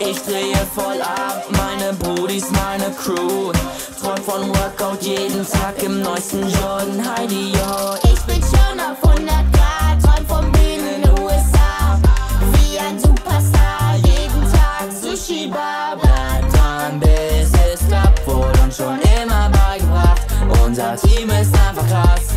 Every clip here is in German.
Ich drehe voll ab, meine Buddies, meine Crew. Träum von Workout jeden Tag im neuesten Jordan Heidi, yo. Ich bin schon auf 100 Grad, träum von Bühnen in USA. Wie ein Superstar, jeden Tag Sushi Bar. Bleib dran, bis es klappt, wurde uns schon immer beigebracht. Unser Team ist einfach krass.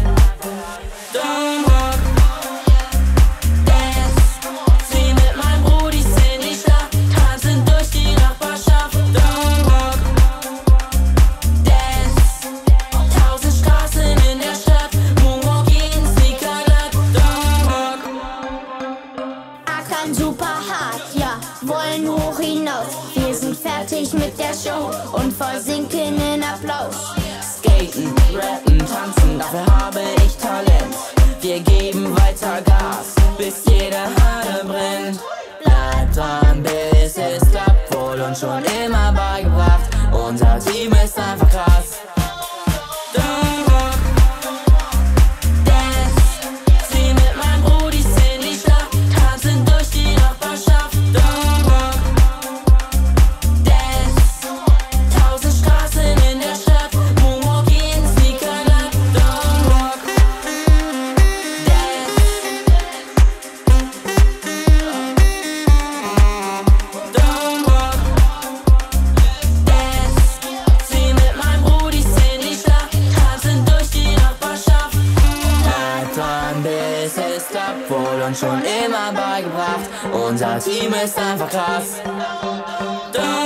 Hart, ja, wollen hoch hinaus. Wir sind fertig mit der Show und versinken in Applaus. Skaten, rappen, tanzen, dafür habe ich Talent. Wir geben weiter Gas, bis jede Haare brennt. Bleib dran, bis es klappt, wurde uns schon immer beigebracht. Unser Team ist einfach krass. Wurde uns schon immer beigebracht. Unser Team ist einfach krass. Don't